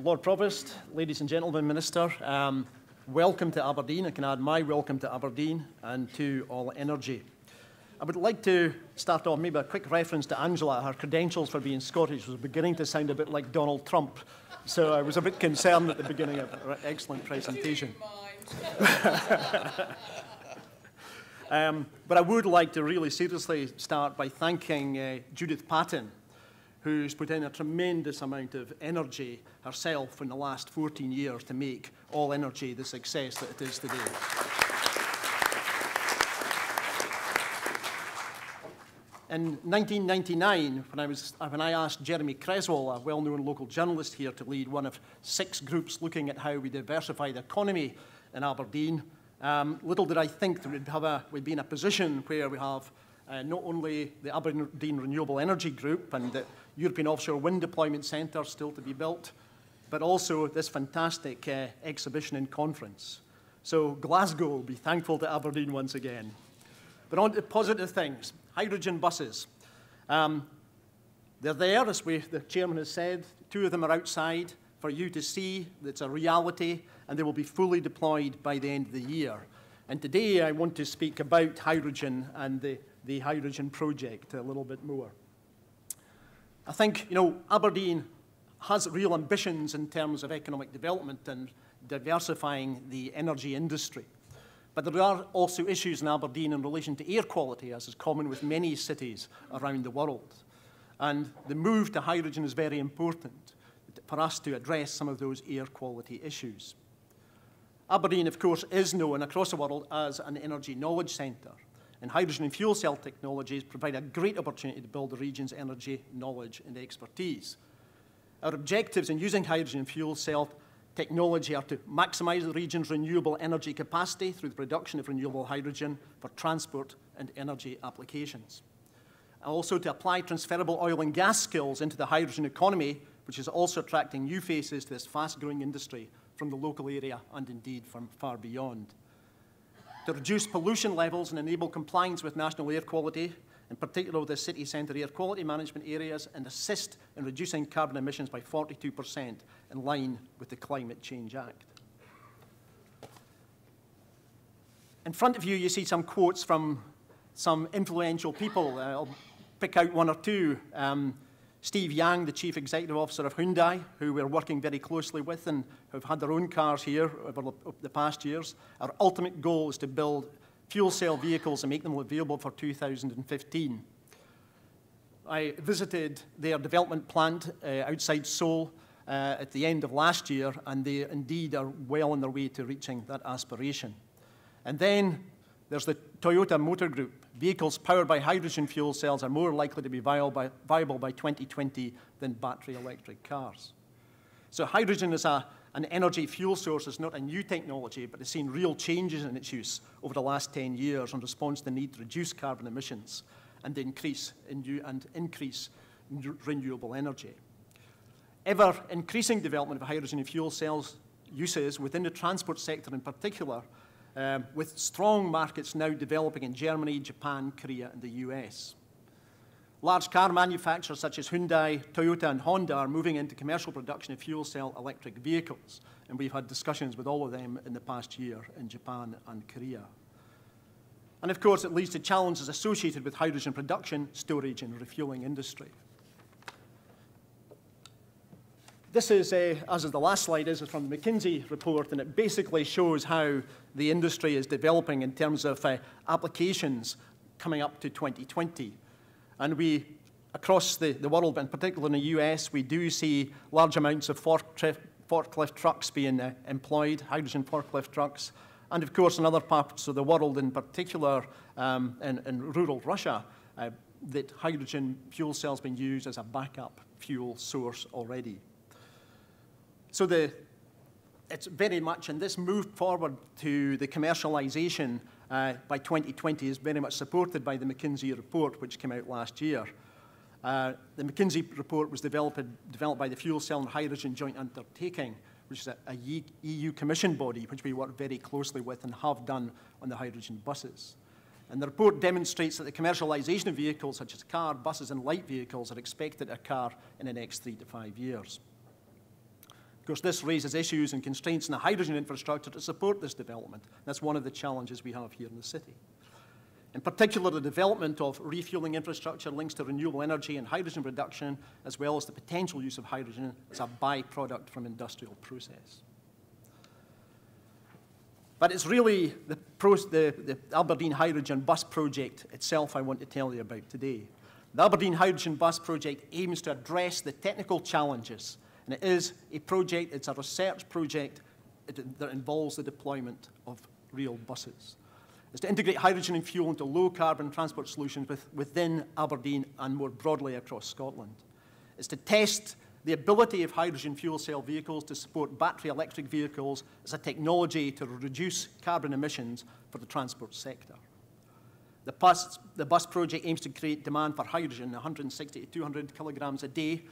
Lord Provost, ladies and gentlemen, Minister, um, welcome to Aberdeen. I can add my welcome to Aberdeen and to All Energy. I would like to start off maybe a quick reference to Angela. Her credentials for being Scottish was beginning to sound a bit like Donald Trump. So I was a bit concerned at the beginning of her excellent presentation. um, but I would like to really seriously start by thanking uh, Judith Patten, who's put in a tremendous amount of energy herself in the last 14 years to make All Energy the success that it is today. In 1999, when I, was, when I asked Jeremy Cresswell, a well-known local journalist here, to lead one of six groups looking at how we diversify the economy in Aberdeen, um, little did I think that we'd, have a, we'd be in a position where we have uh, not only the Aberdeen Renewable Energy Group and the European Offshore Wind Deployment Centre still to be built, but also this fantastic uh, exhibition and conference. So Glasgow will be thankful to Aberdeen once again. But on to positive things hydrogen buses. Um, they're there, as we, the chairman has said. Two of them are outside for you to see. It's a reality, and they will be fully deployed by the end of the year. And today I want to speak about hydrogen and the, the hydrogen project a little bit more. I think, you know, Aberdeen has real ambitions in terms of economic development and diversifying the energy industry. But there are also issues in Aberdeen in relation to air quality, as is common with many cities around the world. And the move to hydrogen is very important for us to address some of those air quality issues. Aberdeen, of course, is known across the world as an energy knowledge centre, and hydrogen and fuel cell technologies provide a great opportunity to build the region's energy knowledge and expertise. Our objectives in using hydrogen and fuel cell technology are to maximise the region's renewable energy capacity through the production of renewable hydrogen for transport and energy applications. And Also to apply transferable oil and gas skills into the hydrogen economy, which is also attracting new faces to this fast-growing industry from the local area and indeed from far beyond. To reduce pollution levels and enable compliance with national air quality, in particular the city centre air quality management areas, and assist in reducing carbon emissions by 42% in line with the Climate Change Act. In front of you, you see some quotes from some influential people. Uh, I'll pick out one or two. Um, Steve Yang, the Chief Executive Officer of Hyundai, who we're working very closely with and who have had their own cars here over the past years. Our ultimate goal is to build fuel cell vehicles and make them available for 2015. I visited their development plant uh, outside Seoul uh, at the end of last year, and they indeed are well on their way to reaching that aspiration. And then there's the Toyota Motor Group. Vehicles powered by hydrogen fuel cells are more likely to be viable by, viable by 2020 than battery electric cars. So hydrogen is a, an energy fuel source It's not a new technology, but has seen real changes in its use over the last 10 years in response to the need to reduce carbon emissions and increase, and increase renewable energy. Ever increasing development of hydrogen fuel cells uses within the transport sector in particular, um, with strong markets now developing in Germany, Japan, Korea, and the US. Large car manufacturers such as Hyundai, Toyota, and Honda are moving into commercial production of fuel cell electric vehicles, and we've had discussions with all of them in the past year in Japan and Korea. And of course, it leads to challenges associated with hydrogen production, storage, and refueling industry. This is, uh, as is the last slide, is from the McKinsey report, and it basically shows how the industry is developing in terms of uh, applications coming up to 2020. And we, across the, the world, and particularly in the US, we do see large amounts of forklift trucks being uh, employed, hydrogen forklift trucks. And of course, in other parts of the world, in particular um, in, in, rural Russia, that hydrogen fuel cells being used as a backup fuel source already. So the, it's very much, and this move forward to the commercialization uh, by 2020 is very much supported by the McKinsey report, which came out last year. Uh, the McKinsey report was developed, developed by the Fuel Cell and Hydrogen Joint Undertaking, which is a, a EU Commission body, which we work very closely with and have done on the hydrogen buses. And the report demonstrates that the commercialisation of vehicles such as car, buses and light vehicles are expected to occur in the next three to five years. Course, this raises issues and constraints in the hydrogen infrastructure to support this development. That's one of the challenges we have here in the city. In particular, the development of refueling infrastructure links to renewable energy and hydrogen production, as well as the potential use of hydrogen as a byproduct from industrial process. But it's really the, the, the, Aberdeen Hydrogen Bus Project itself I want to tell you about today. The Aberdeen Hydrogen Bus Project aims to address the technical challenges, and it is a project, it's a research project that involves the deployment of real buses. It's to integrate hydrogen and fuel into low-carbon transport solutions with, within Aberdeen and more broadly across Scotland. It's to test the ability of hydrogen fuel cell vehicles to support battery electric vehicles as a technology to reduce carbon emissions for the transport sector. The bus, the bus project aims to create demand for hydrogen, 160 to 200 kilograms a day,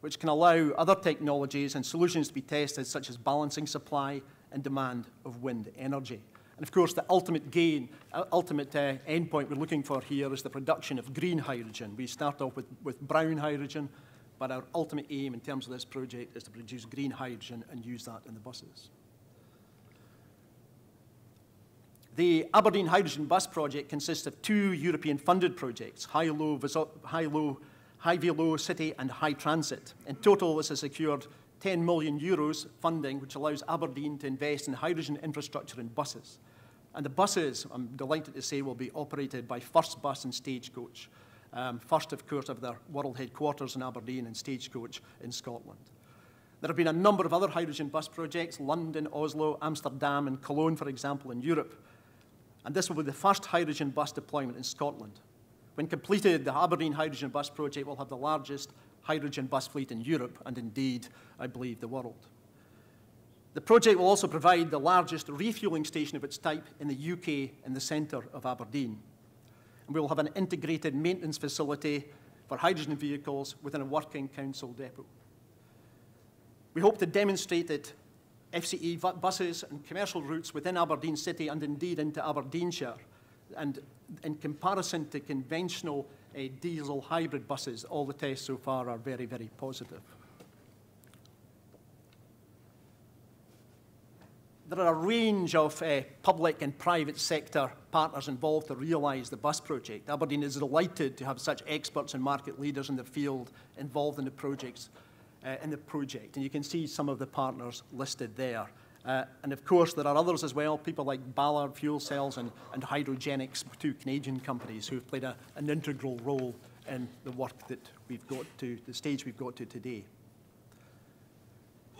which can allow other technologies and solutions to be tested, such as balancing supply and demand of wind energy. And of course, the ultimate gain, uh, ultimate uh, endpoint we're looking for here is the production of green hydrogen. We start off with, with brown hydrogen, but our ultimate aim in terms of this project is to produce green hydrogen and use that in the buses. The Aberdeen Hydrogen Bus Project consists of two European funded projects, High Low, High Low, High Low City and HyTransit. In total, this has secured 10 million euros funding, which allows Aberdeen to invest in hydrogen infrastructure and buses. And the buses, I'm delighted to say, will be operated by First Bus and Stagecoach. Um, first, of course, of their world headquarters in Aberdeen and Stagecoach in Scotland. There have been a number of other hydrogen bus projects, London, Oslo, Amsterdam and Cologne, for example, in Europe, and this will be the first hydrogen bus deployment in Scotland. When completed, the Aberdeen Hydrogen Bus Project will have the largest hydrogen bus fleet in Europe, and indeed, I believe, the world. The project will also provide the largest refuelling station of its type in the UK in the centre of Aberdeen. And we will have an integrated maintenance facility for hydrogen vehicles within a working council depot. We hope to demonstrate that FCE buses and commercial routes within Aberdeen City and indeed into Aberdeenshire. And in comparison to conventional uh, diesel hybrid buses, all the tests so far are very, very positive. There are a range of uh, public and private sector partners involved to realise the bus project. Aberdeen is delighted to have such experts and market leaders in the field involved in the projects uh, in the project. And you can see some of the partners listed there. Uh, and of course, there are others as well, people like Ballard Fuel Cells and, and Hydrogenics, two Canadian companies who have played a, an integral role in the work that we've got to, the stage we've got to today.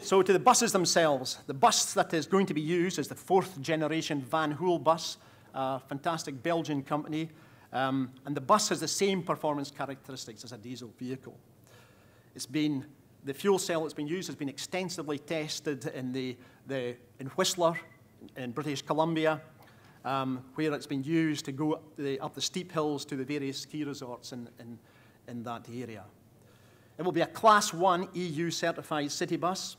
So to the buses themselves, the bus that is going to be used is the fourth generation Van Hool bus, a fantastic Belgian company. Um, and the bus has the same performance characteristics as a diesel vehicle. It's been the fuel cell that's been used has been extensively tested in, the, the, in Whistler, in British Columbia, um, where it's been used to go up the, up the, steep hills to the various ski resorts in, in, in that area. It will be a Class 1 EU certified city bus,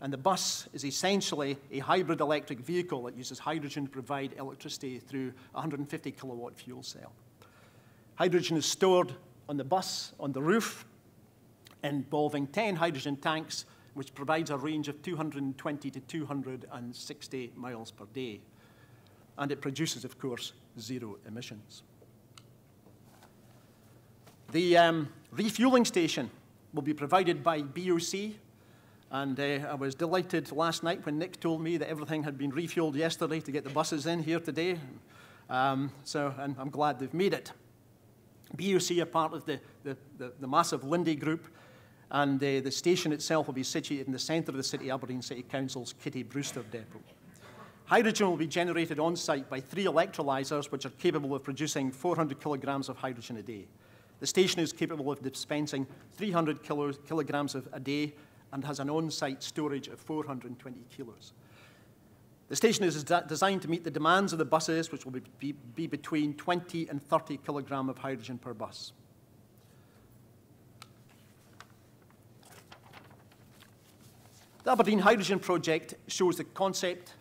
and the bus is essentially a hybrid electric vehicle that uses hydrogen to provide electricity through a 150 kilowatt fuel cell. Hydrogen is stored on the bus on the roof involving 10 hydrogen tanks, which provides a range of 220 to 260 miles per day. And it produces, of course, zero emissions. The um, refueling station will be provided by BOC, and uh, I was delighted last night when Nick told me that everything had been refueled yesterday to get the buses in here today. Um, so, and I'm glad they've made it. BOC are part of the, the, the, the massive Linde group, and uh, the station itself will be situated in the centre of the City Aberdeen City Council's Kittybrewster depot. Hydrogen will be generated on site by three electrolyzers, which are capable of producing 400 kilograms of hydrogen a day. The station is capable of dispensing 300 kilo kilograms of a day and has an on site storage of 420 kilos. The station is designed to meet the demands of the buses, which will be, be, be between 20 and 30 kilogram of hydrogen per bus. The Aberdeen Hydrogen Project shows the concept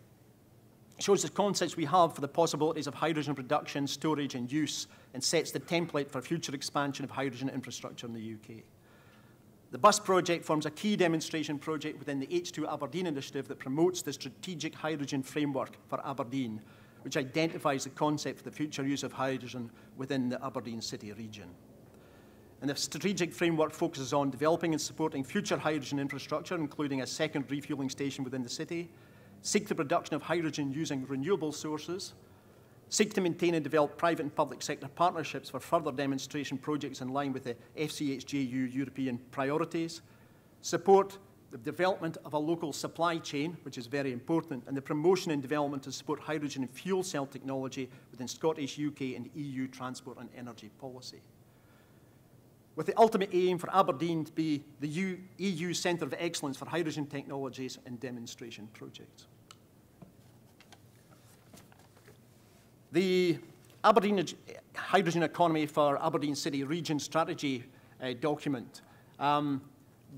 shows the concepts we have for the possibilities of hydrogen production, storage and use, and sets the template for future expansion of hydrogen infrastructure in the UK. The bus project forms a key demonstration project within the H2 Aberdeen initiative that promotes the strategic hydrogen framework for Aberdeen, which identifies the concept for the future use of hydrogen within the Aberdeen city region. And the strategic framework focuses on developing and supporting future hydrogen infrastructure, including a second refueling station within the city, seek the production of hydrogen using renewable sources, seek to maintain and develop private and public sector partnerships for further demonstration projects in line with the FCHJU European priorities, support the development of a local supply chain, which is very important, and the promotion and development to support hydrogen and fuel cell technology within Scottish, UK and EU transport and energy policy. With the ultimate aim for Aberdeen to be the EU Centre of Excellence for Hydrogen Technologies and Demonstration Projects. The Aberdeen Hydrogen Economy for Aberdeen City Region Strategy uh, document. Um,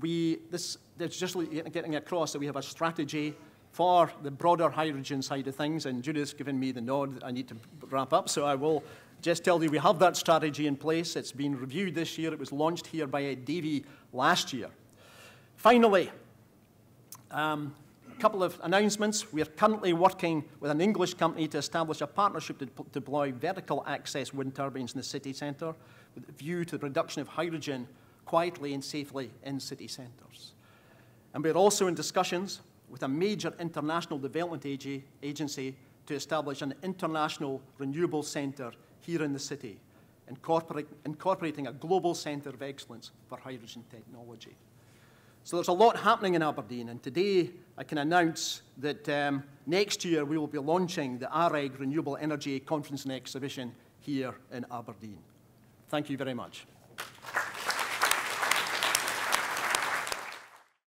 we, this, there's just getting across that we have a strategy for the broader hydrogen side of things, and Judith's given me the nod that I need to wrap up, so I will just tell you we have that strategy in place. It's been reviewed this year. It was launched here by Ed Davey last year. Finally, um, couple of announcements. We are currently working with an English company to establish a partnership to deploy vertical axis wind turbines in the city centre with a view to the production of hydrogen quietly and safely in city centres. And we're also in discussions with a major international development agency to establish an international renewable centre here in the city, incorporating a global centre of excellence for hydrogen technology. So there's a lot happening in Aberdeen, and today I can announce that um, next year we will be launching the AREG Renewable Energy Conference and Exhibition here in Aberdeen. Thank you very much.